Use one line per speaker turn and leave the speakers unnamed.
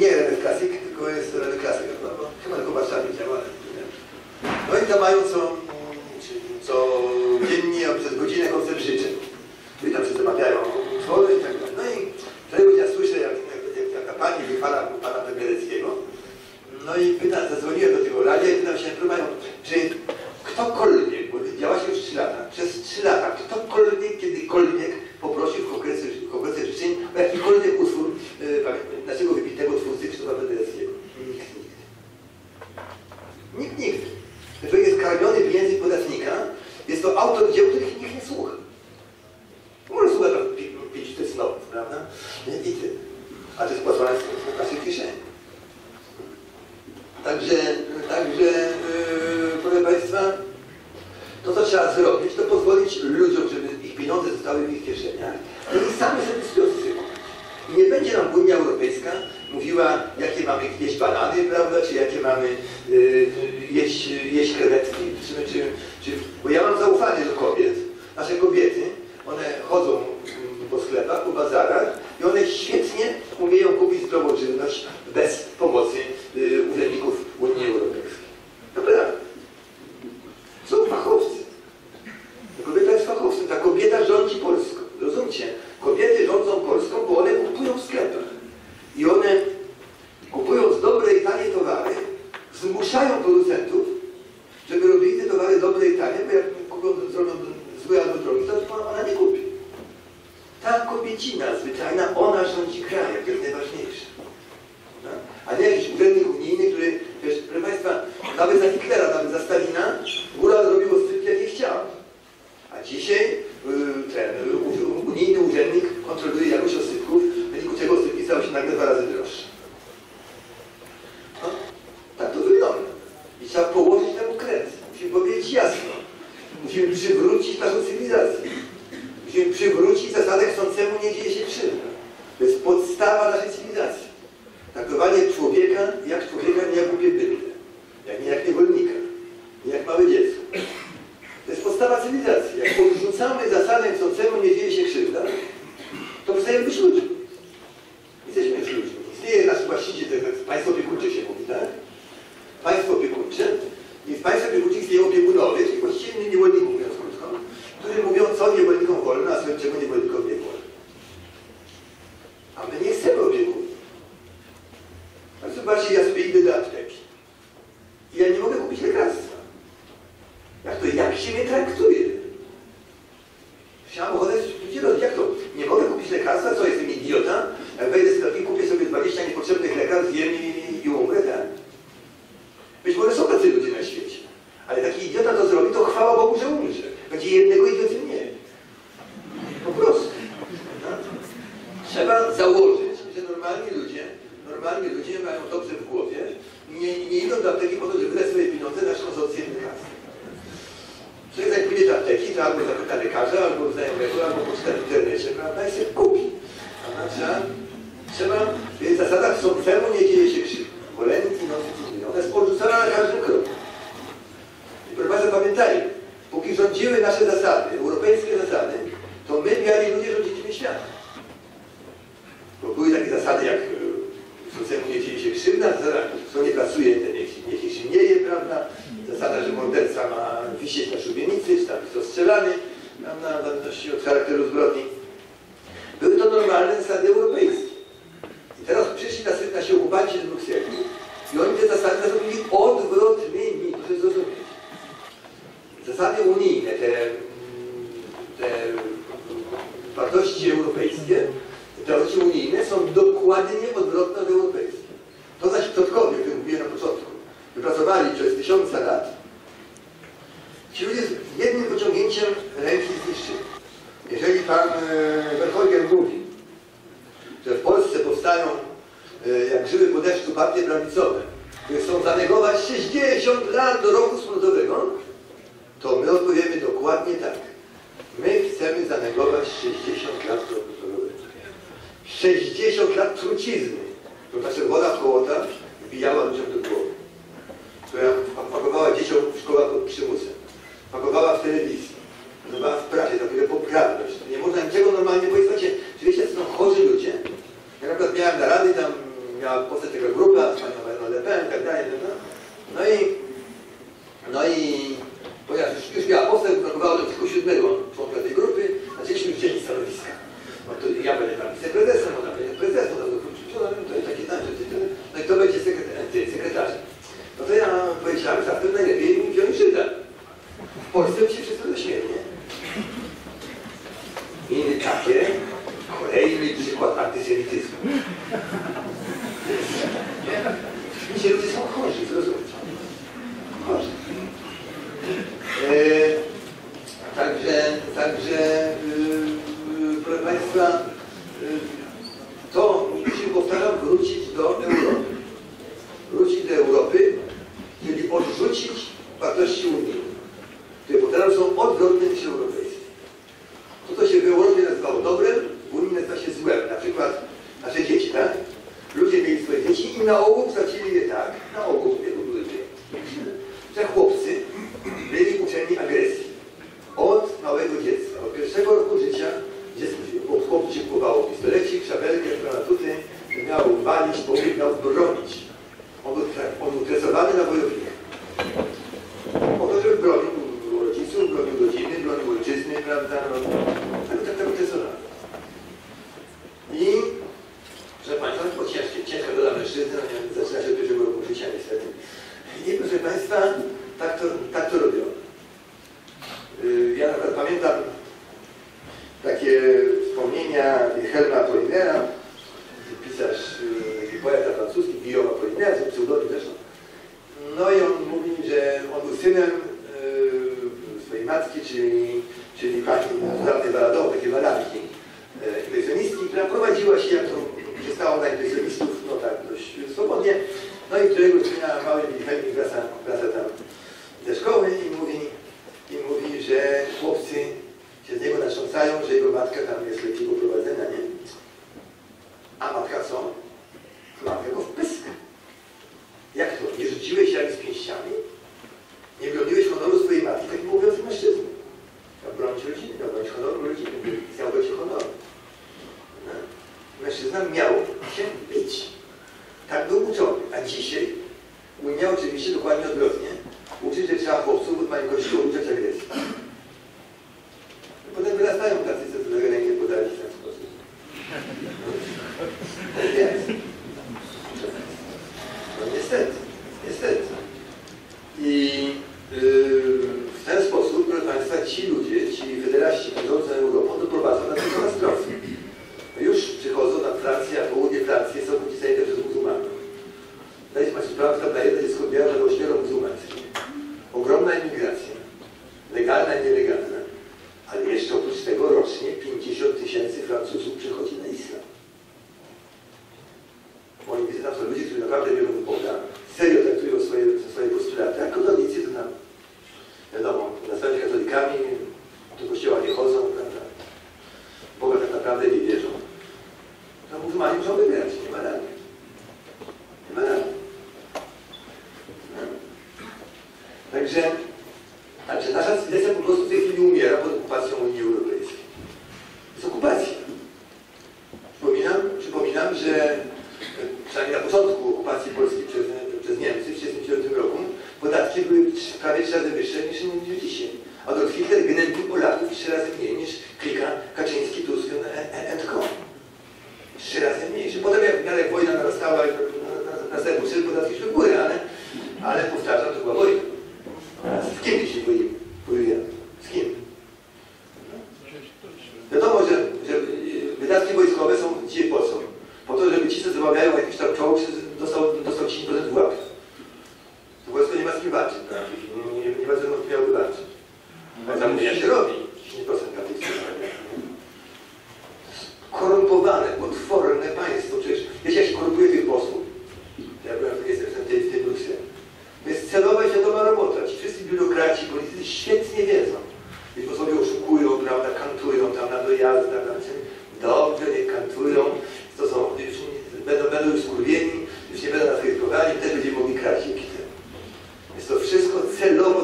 nie Renet Classic, tylko jest Renet Classic. No, chyba tylko Warszawie działa. No i tam mają co, co dziennie przez godzinę koncert życzeń. No i tam wszyscy mawiają utwory i tak dalej. No i któregoś ja słyszę, jak, jak, jak taka pani wychwala pana Pegiereckiego. No i pyta, zadzwoniłem do tego radia i pytam się, czy ktokolwiek, bo działa się już 3 lata, przez 3 lata jest to autor dzieł, których nikt nie słucha. Może słucha tam pi- pięć to snowów, prawda? I ty. A to jest płacone z naszych kieszeni. Także, także yy, proszę Państwa, to co trzeba zrobić, to pozwolić ludziom, żeby ich pieniądze zostały w ich kieszeniach. No i sami sobie skonstruować. I nie będzie nam Unia Europejska mówiła, jakie mamy jeść banany, prawda, czy jakie mamy yy, jeść, jeść krewetki, czy, czy, bo ja mam zaufanie do kobiet. Nasze kobiety, one chodzą mm, po sklepach, po bazarach i one świetnie umieją kupić zdrową żywność bez pomocy yy, urzędników Unii Europejskiej. Naprawdę. Są fachowcy. Ta kobieta jest fachowcem. Ta kobieta rządzi Polską. Rozumiecie? Kobiety rządzą Polską, bo one kupują w sklepach. I one, kupując dobre i tanie towary, zmuszają producentów, i tanie, bo jak kupią zrobią złe albo drogie, to ona nie kupi. Ta kobiecina zwyczajna, ona rządzi krajem, to jest najważniejsze. No? A nie jakiś urzędnik unijny, który, wiesz, proszę Państwa, nawet za Hitlera, nawet za Stalina, góra zrobił ostryki, jakie chciał. A dzisiaj y, ten y, u- unijny urzędnik kontroluje jakość osypków, w wyniku czego osypki stały się nagle dwa razy droższe. No, tak to wygląda. I trzeba położyć temu kres. Musimy powiedzieć jasno. Musimy przywrócić naszą cywilizację. Musimy przywrócić zasadę chcącemu nie dzieje się krzywda. To jest podstawa naszej cywilizacji. Traktowanie człowieka jak człowieka, nie jak głupie bydle. Jak nie jak niewolnika. Nie jak małe dziecko. To jest podstawa cywilizacji. Jak odrzucamy zasadę chcącemu nie dzieje się krzywda, to przestajemy być ludźmi. Jesteśmy już ludźmi. Istnieje nasz właściciel, to jest państwo opiekuńcze się mówi, tak? Państwo opiekuńcze. I w państwie opiekuńczym istnieją opiekunowie, czyli właściwie niewolników, mówiąc krótko, którzy mówią, co niewolnikom wolno, a co czego niewolnikom nie wolno. A my nie chcemy opiekunów. Ale zobaczcie, ja sobie idę do apteki. I ja nie mogę kupić lekarstwa. Jak to, jak się mnie traktuje? Chciałem ochotę, gdzie to, jak to? Nie mogę kupić lekarstwa, co jestem idiota? Jak wejdę z i kupię sobie 20 niepotrzebnych lekarstw, zjem i, i umrę, tak? Być może są tacy ludzie na świecie. Ale taki idiota to zrobi, to chwała Bogu, że umrze. Będzie jednego idioty mniej. Po prostu. No. Trzeba założyć, że normalni ludzie, normalni ludzie mają dobrze w głowie i nie, nie idą do apteki po to, żeby wydać swoje pieniądze na konsorcję lekarstw. Człowiek jak pójdzie do apteki, to lekarza, albo znajomego, albo w internecie, prawda, i sobie kupi. Prawda? Trzeba, trzeba, więc zasada chcącemu nie dzieje się krzywda. Wolenki, no, ona jest porzucona na każdym kroku. I proszę Państwa, pamiętajmy, póki rządziły nasze zasady, europejskie zasady, to my, biali ludzie, rządziliśmy światem. Bo były takie zasady jak y, chcącemu nie dzieje się krzywda, zasada, kto nie pracuje, ten niech, niech się nie je, prawda? Zasada, że morderca ma wisieć na szubienicy, czy tam jest rozstrzelany, prawda, w zależności od charakteru zbrodni. Były to normalne zasady europejskie. I teraz przyszli nasi, nasi okupanci z Brukseli i oni te zasady zrobili odwrotnymi, proszę zrozumieć. Zasady unijne, te, te wartości europejskie, te wartości unijne są dokładnie odwrotne od europejskich. To zaś przodkowie, o którym mówiłem na początku, wypracowali przez tysiące lat, ci ludzie z jednym pociągnięciem ręki Verhoeven mówi, że w Polsce powstają e, jak żyły po deszczu partie prawicowe, które chcą zanegować 60 lat do roku smutowego, to my odpowiemy dokładnie tak. My chcemy zanegować 60 lat do roku smutowego. 60 lat trucizny, to znaczy woda w kołota wbijała ludziom do głowy, która pakowała dzieciom w szkołach pod przymusem, pakowała w telewizji, pakowała w prasie, taką poprawność. Nie można niczego normalnie powiedzieć. Słuchajcie, czy wiecie, co są chorzy ludzie? Ja na przykład miałem narady, tam miała postać będzie tam wiceprezesem, ona będzie prezesem, no to to jest takie znaczy, no i kto będzie sekretar- sekretarzem? No to ja powiedziałem, że to najlepiej wziąć Żyda. W Polsce się wszyscy dośmieli, nie? I takie, kolejny przykład antysemityzmu. Ci ludzie są chorzy, zrozumcie. Chorzy. E, także, także, y, y, proszę Państwa, y, to musimy, powtarzam, wrócić do Europy. Wrócić do Europy, czyli odrzucić wartości unijne, które powtarzam, są odwrotne niż europejskie. To, co się w Nazywało dobrem, Unii nazywa się złem. Na przykład nasze dzieci, tak? Ludzie mieli swoje dzieci i na ogół kształcili je tak, na ogół, że chłopcy byli uczeni agresji od małego dziecka, od pierwszego roku życia dziecko się, chłopcu kupowało pistolecik, szabelkę, granatuty, miał walić, bo miał bronić. On był, tra- on był tresowany na wojownika. Po to, żeby bronił rodziców, bronił rodziny, bronił ojczyzny, prawda? No, tak, tak, tak tresowany. I, proszę Państwa, to ciężkie, ciężka dola mężczyzny, no nie, zaczyna się od pierwszego roku życia niestety. I Państwa, tak to, tak to robią. Y, Ja na przykład pamiętam takie wspomnienia Wilhelma Apollinera, pisarz, y, taki poeta francuski, Guillaume Apollinaire, to pseudonim zresztą. No i on mówi, że on był synem y, swojej matki, czyli, czyli pani Zuzanny Baladow, takie baladki impresjonistki, która prowadziła się, jak to przystało na impresjonistów, no tak dość swobodnie. No i któregoś dnia mały Wilhelmik wraca, wraca tam ze szkoły i mówi, i mówi, że chłopcy się z niego natrząsają, że jego matka tam jest lepiej poprowadzona, nie? A matka co? Matka go w. Jak to? Nie rzuciłeś jak z pięściami? Nie broniłeś honoru swojej matki? Tak obowiązek mężczyzny. Miał bronić rodziny, miał bronić honoru rodziny, chciał być honoru. No. Mężczyzna miał się bić. Tak był uczony. A dzisiaj Unia oczywiście dokładnie odwrotnie. Uczy, że trzeba chłopców od maleńkości uczyć agresji. Potem wyrastają tacy, co tu rękę podali w ten sposób. No, jest. No niestety, niestety. na imigracji. Że e, przynajmniej na początku okupacji Polski przez, przez Niemcy w 1939 roku podatki były prawie trzy razy wyższe niż, niż dzisiaj. Adolf Hitler gnębił Polaków trzy razy mniej niż klika Kaczyński, Tusk and Co. Trzy razy mniejszy. Potem jak, jak wojna narastała, jak na- na- następny szczyt podatki szły w górę, ale, ale powtarzam, to była wojna. Z kim dzisiaj wojemy? jazda, znaczy dobrze, niech kantują, to są, już, będą, będą już skurwieni, już nie będą nas krytykowali, wtedy będziemy mogli kraść dzięki temu. Więc to wszystko celowo